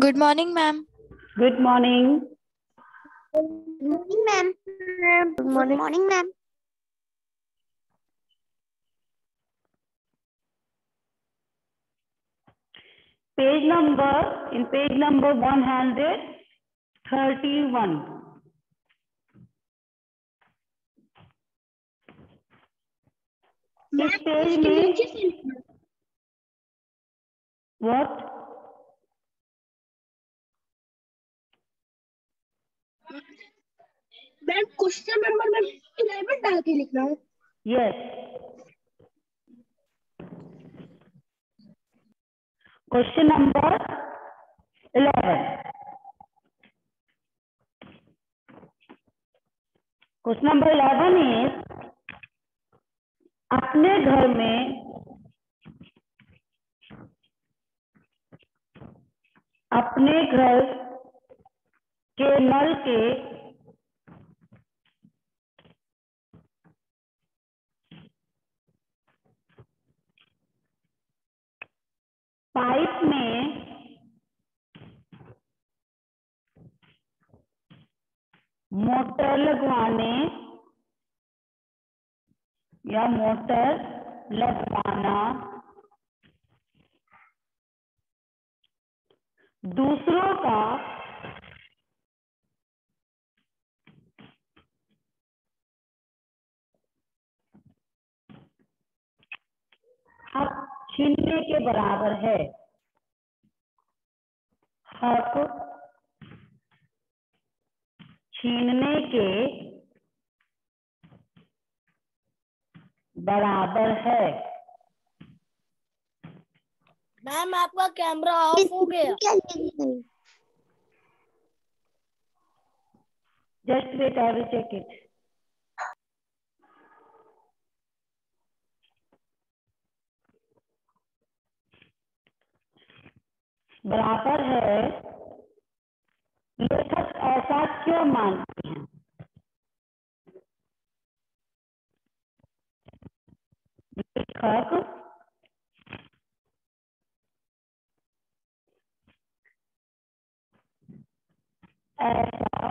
Good morning, ma'am. Good morning. Good morning, ma'am. Good morning, morning ma'am. Page number, in page number 131. This page means What? Ma'am question number में 11 डाल के लिखना है। Yes question number 11 question number 11 is, अपने घर में अपने घर के नल के पाइप में मोटर लगवाने या मोटर लगवाना। दूसरों का हक छीनने के बराबर है। हक छीनने के बराबर है। मैम आपका कैमरा ऑफ़ हो गया। Just wait I will check it. बराबर है लेखक ऐसा क्यों मानते हैं? लेखक ऐसा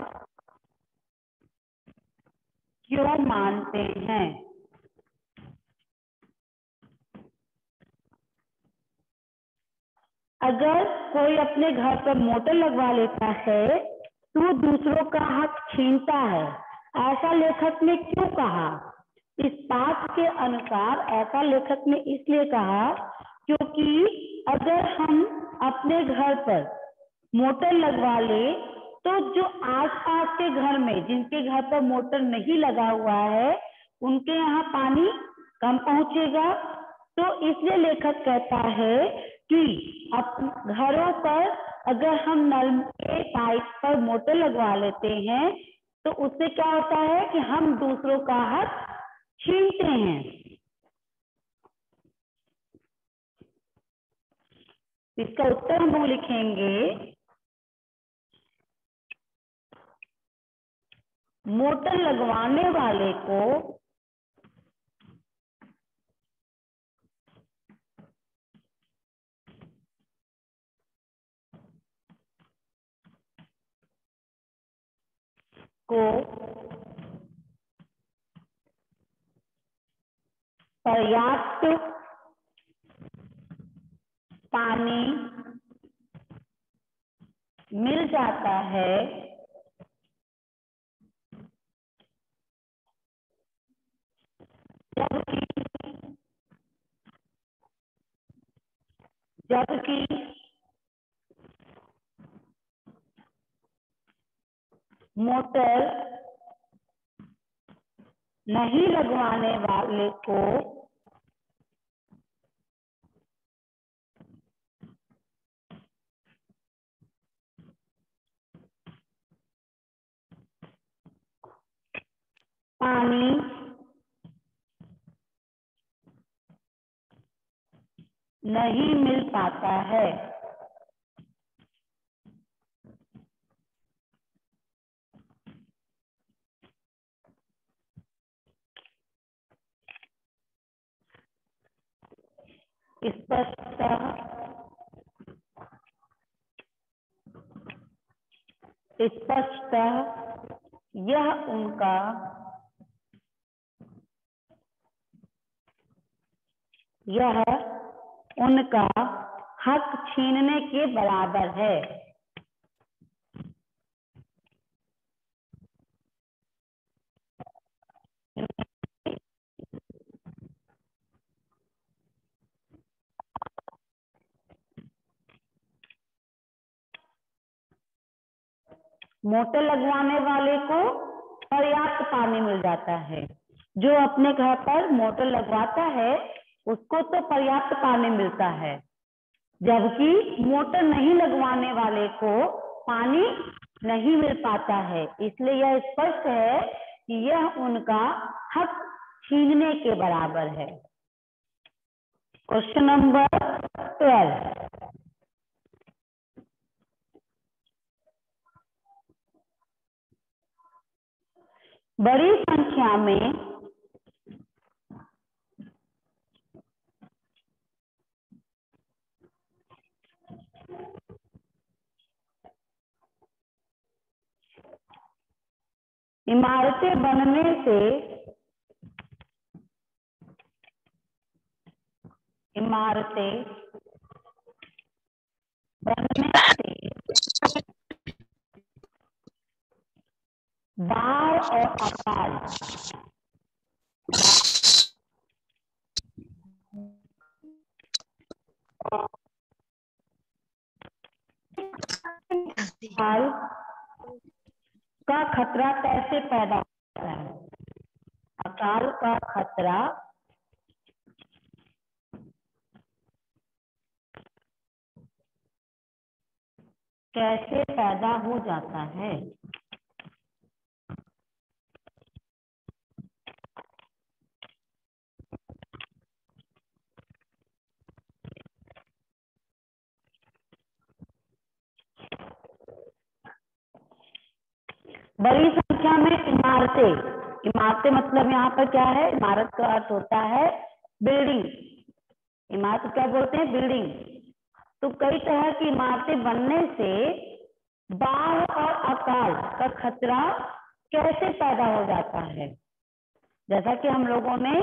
क्यों मानते हैं? अगर कोई अपने घर पर मोटर लगवा लेता है तो दूसरों का हक छीनता है। ऐसा लेखक ने क्यों कहा? इस बात के अनुसार ऐसा लेखक ने इसलिए कहा, क्योंकि अगर हम अपने घर पर मोटर लगवा ले तो जो आसपास के घर में, जिनके घर पर मोटर नहीं लगा हुआ है, उनके यहाँ पानी कम पहुंचेगा। तो इसलिए लेखक कहता है कि घरों पर अगर हम नल के पाइप पर मोटर लगवा लेते हैं तो उससे क्या होता है कि हम दूसरों का हक छीनते हैं। इसका उत्तर हम लिखेंगे। मोटर लगवाने वाले को को पर्याप्त पानी मिल जाता है जबकि जबकि मोटर नहीं लगवाने वाले को पानी नहीं मिल पाता है। स्पष्टतः यह उनका यह उनका हक छीनने के बराबर है। मोटर लगवाने वाले को पर्याप्त पानी मिल जाता है। जो अपने घर पर मोटर लगवाता है, उसको तो पर्याप्त पानी मिलता है। जबकि मोटर नहीं लगवाने वाले को पानी नहीं मिल पाता है। इसलिए यह स्पष्ट है कि यह उनका हक छीनने के बराबर है। क्वेश्चन नंबर ट्वेल्व बड़ी संख्या में इमारतें बनने से इमारतें बनने से अकाल का खतरा कैसे पैदा होता है? अकाल का खतरा कैसे पैदा हो जाता है? बड़ी संख्या में इमारतें। इमारतें मतलब यहाँ पर क्या है? इमारत का अर्थ होता है बिल्डिंग इमारत क्या बोलते हैं? बिल्डिंग तो कई तरह की इमारतें बनने से बाढ़ और अकाल का खतरा कैसे पैदा हो जाता है? जैसा कि हम लोगों ने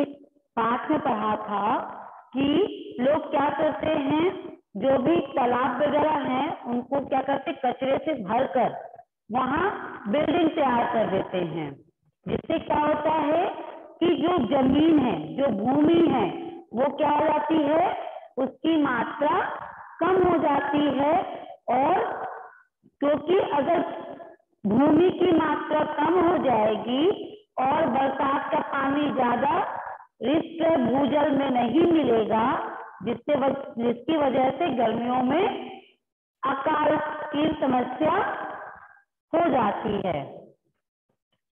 इस पाठ में पढ़ा था कि लोग क्या करते हैं? जो भी तालाब वगैरह हैं, उनको क्या करते कचरे से भरकर। वहाँ बिल्डिंग तैयार कर देते हैं। जिससे क्या होता है कि जो ज़मीन है, जो भूमि है, वो क्या हो जाती है? उसकी मात्रा कम हो जाती है और क्योंकि अगर भूमि की मात्रा कम हो जाएगी और बरसात का पानी ज़्यादा रिक्त भूजल में नहीं मिलेगा, जिससे जिसकी वजह से गर्मियों में अकाल की समस्या हो जाती है।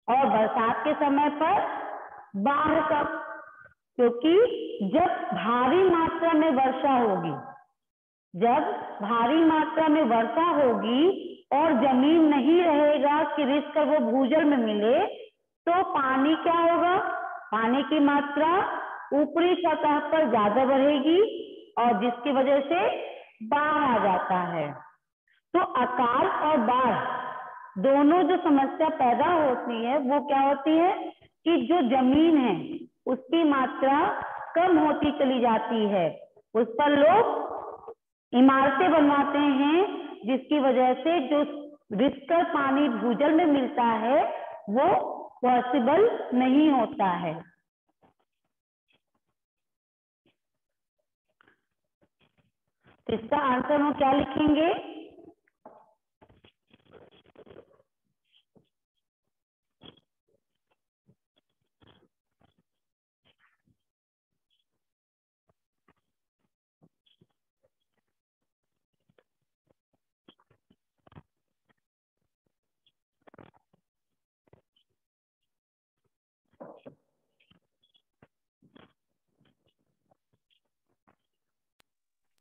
और बरसात के समय पर बाढ़ का, क्योंकि जब भारी मात्रा में वर्षा होगी, जब भारी मात्रा में वर्षा होगी और ज़मीन नहीं रहेगा कि रिस्क वो भूजल में मिले तो पानी क्या होगा? पानी की मात्रा ऊपरी सतह पर ज़्यादा बढ़ेगी और जिसकी वजह से बाढ़ आ जाता है। तो अकाल और बाढ़ दोनों जो समस्या पैदा होती है, वो क्या होती है कि जो ज़मीन है, उसकी मात्रा कम होती चली जाती है। उस पर लोग इमारतें बनवाते हैं, जिसकी वजह से जो रिस्कर पानी भूजल में मिलता है, वो पॉसिबल नहीं होता है। इसका आंसर हम क्या लिखेंगे?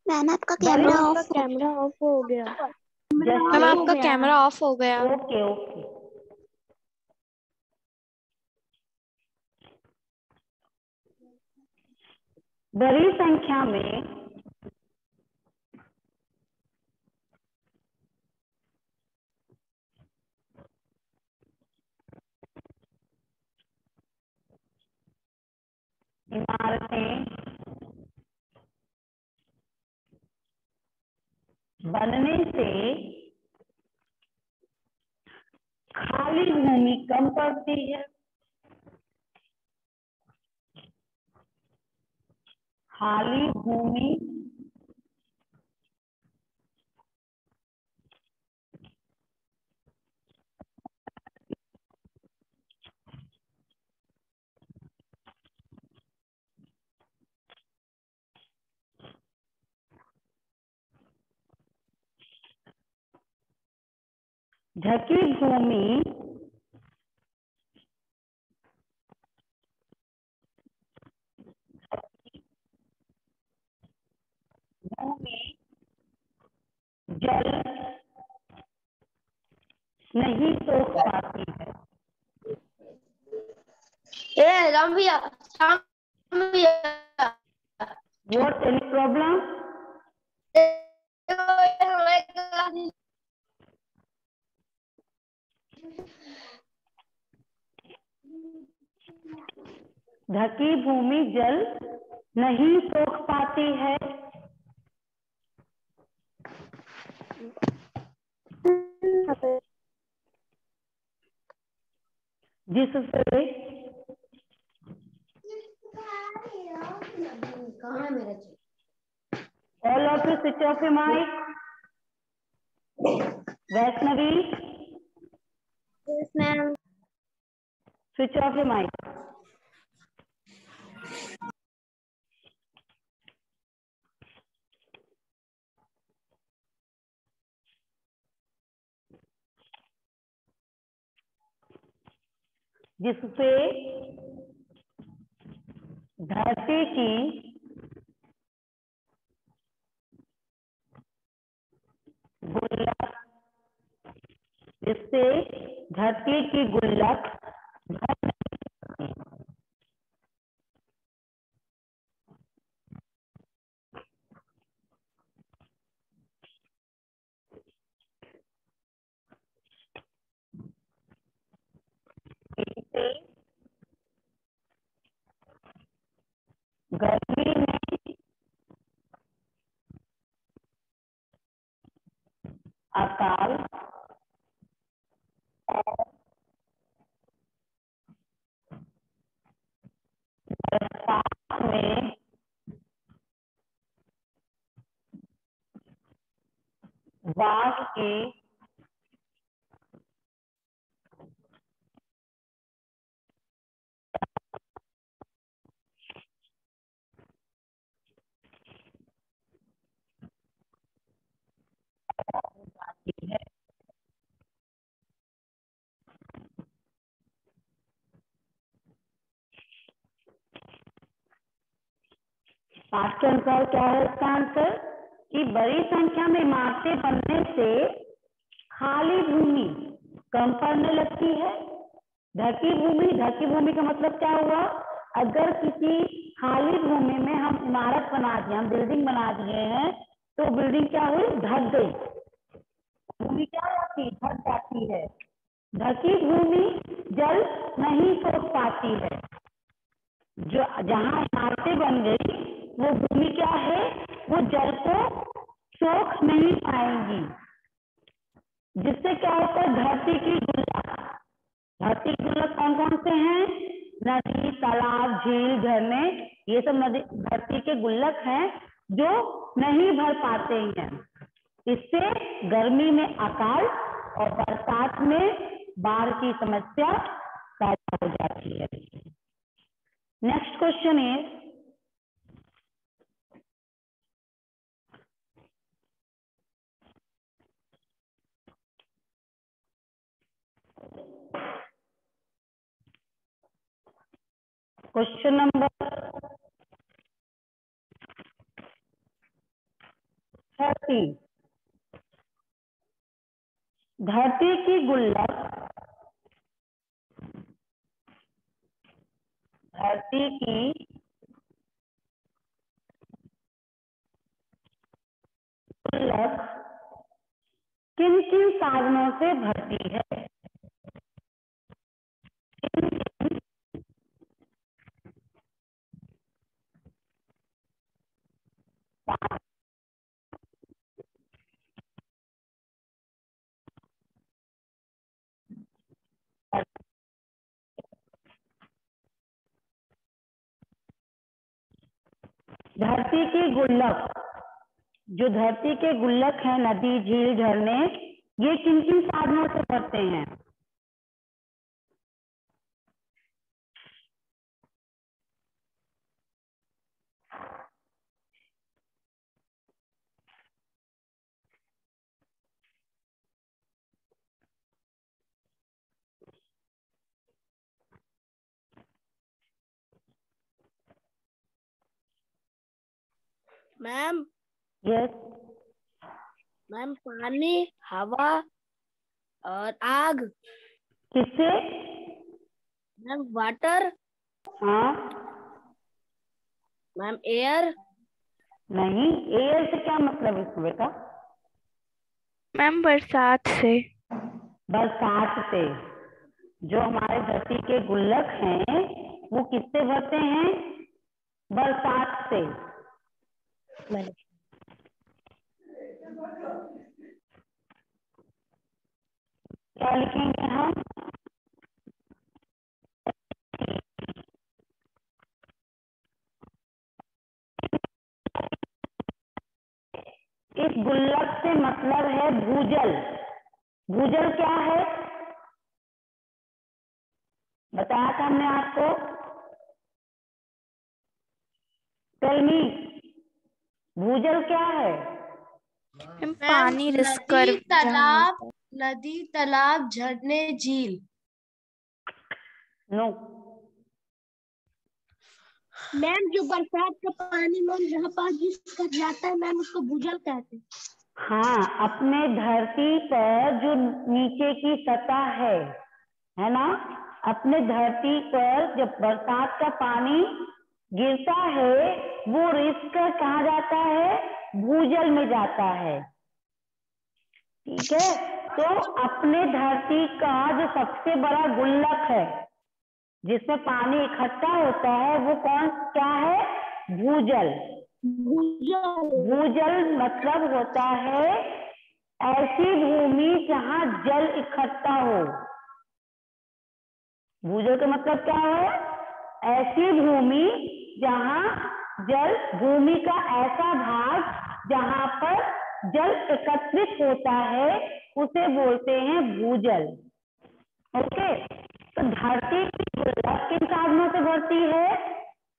मैम आपका कैमरा ऑफ़ कैमरा ऑफ़ हो गया। मैम आपका कैमरा ऑफ़ हो गया। Okay okay. बड़ी संख्या में बनने से खाली भूमि कम पड़ती है। खाली भूमि ढकी भूमि भूमि जल नहीं सोख पाती है। ए राम भैया राम भैया। वॉट एनी प्रॉब्लम जिससे all of you switch off a mic Vaishnavi Yes, ma'am. Switch off a mic जिससे धरती की गुल्लक जिससे धरती की गुल्लक भर नहीं सकती। इससे गर्मी में अकाल और बरसात में बाघ के जाती है के अनुसार क्या है इसका आंसर? कि बड़ी संख्या में इमारतें बनने से खाली भूमि कम पड़ने लगती है। ढकी भूमि ढकी भूमि का मतलब क्या हुआ? अगर किसी खाली भूमि में हम इमारत बना दिए, हम बिल्डिंग बना दिए हैं तो बिल्डिंग क्या हुई? ढक गई। भूमि क्या होती? ढक जाती है। ढकी भूमि जल नहीं सोख पाती है। जो, जहाँ इमारतें बन गई वो भूमि क्या है? वो जल को सोख नहीं पाएँगी। जिससे क्या होता है? धरती की गुल्लक धरती की गुल्लक कौन कौन से हैं? नदी, तालाब, झील झरने ये सब नदी, धरती के गुल्लक हैं जो नहीं भर पाते हैं। इससे गर्मी में अकाल और बरसात में बाढ़ की समस्या पैदा हो जाती है। Next question is question number thirty धरती की गुल्लक, धरती की गुल्लक किन किन साधनों से भरती है? धरती के गुल्लक, जो धरती के गुल्लक है नदी, झील, झरने, ये किन किन साधनों से भरते हैं? मैम यस मैम पानी हवा और आग। किससे? मैम वाटर हाँ। मैम एयर नहीं एयर से क्या मतलब है इसको बेटा? मैम बरसात से। बरसात से। जो हमारे धरती के गुल्लक हैं वो किससे भरते हैं? बरसात से। क्या लिखेंगे हम? इस गुल्लक से मतलब है भूजल। भूजल क्या है? बताया था हमने आपको। टेलमी भूजल क्या है? मैम पानी रिस्क तालाब नदी तालाब झरने झील। नो मैम जो बरसात का पानी मैम जहाँ पास कर जाता है मैम उसको भूजल कहते हैं। हाँ अपने धरती पर जो नीचे की सतह है है ना? अपने धरती पर जब बरसात का पानी गिरता है वो रिस्क कहाँ जाता है? भूजल में जाता है। ठीक है? तो अपने धरती का जो सबसे बड़ा गुल्लक है जिसमें पानी इकट्ठा होता है वो कौन क्या है? भूजल। भूजल। भूजल मतलब होता है ऐसी भूमि जहाँ जल इकट्ठा हो। भूजल का मतलब क्या है? ऐसी भूमि जहाँ जल भूमि का ऐसा भाग जहाँ पर जल एकत्रित होता है, उसे बोलते हैं भूजल। ओके? तो धरती की गुल्लक किन साधनों से भरती है?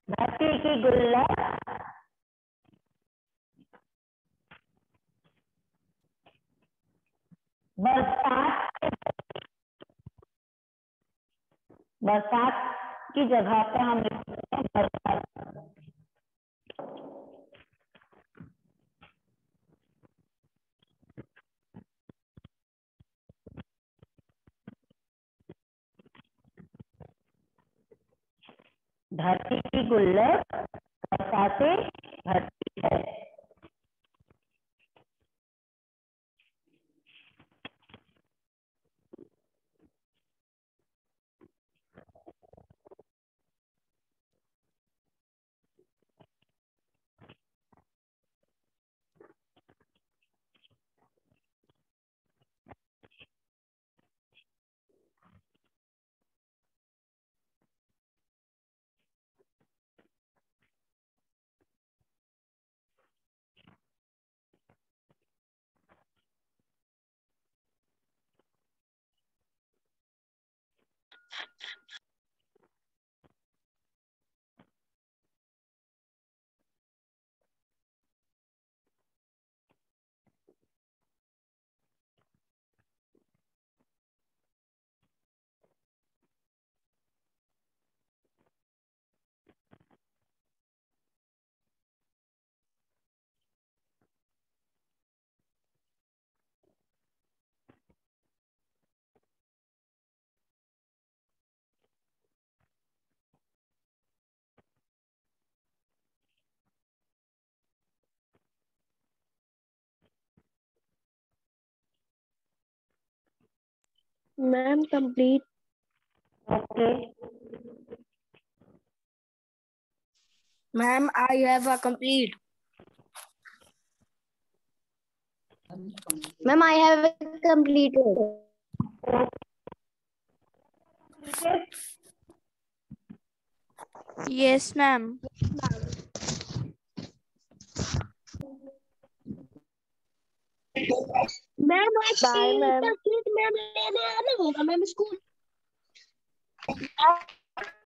धरती की गुल्लक बरसात बरसात की जगह पे हम धरती की गुल्लक बरसाते भरती Ma'am, complete. Okay. Ma'am, I have a complete. Ma'am, I have a complete. Yes, ma'am. Yes, ma ma'am आज Bye, ma'am. शीट मैम लेने आना होगा मैम स्कूल